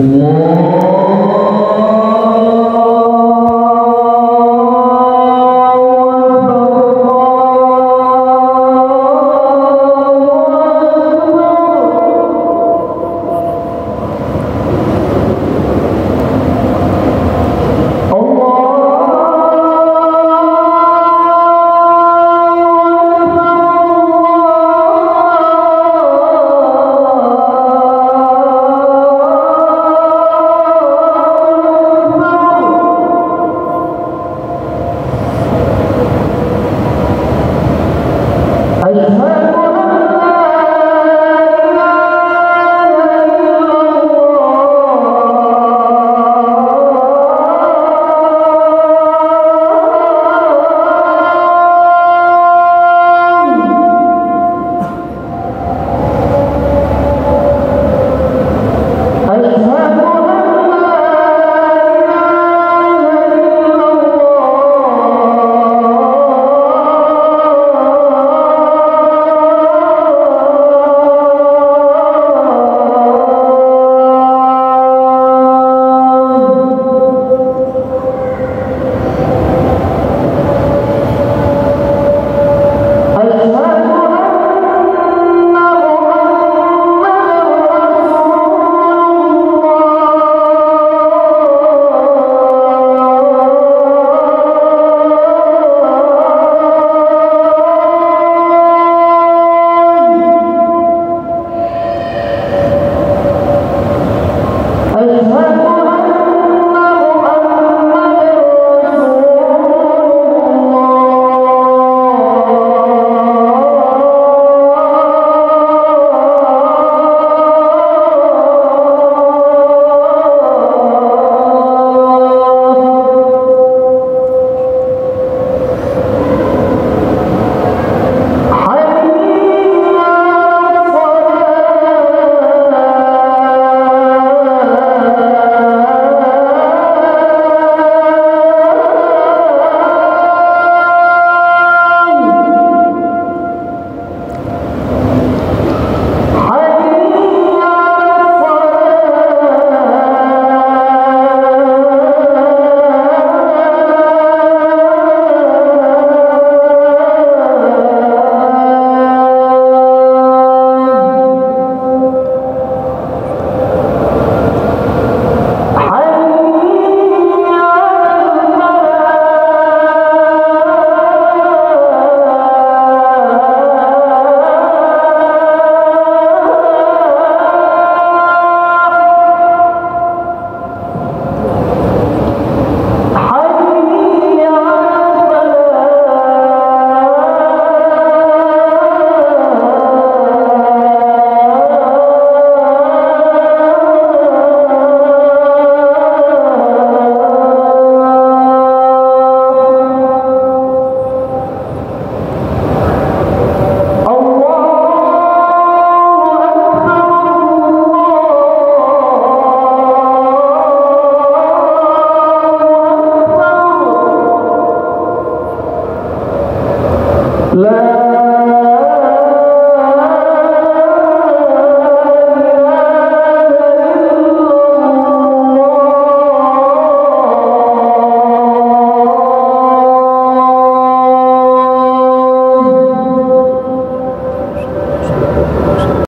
Whoa.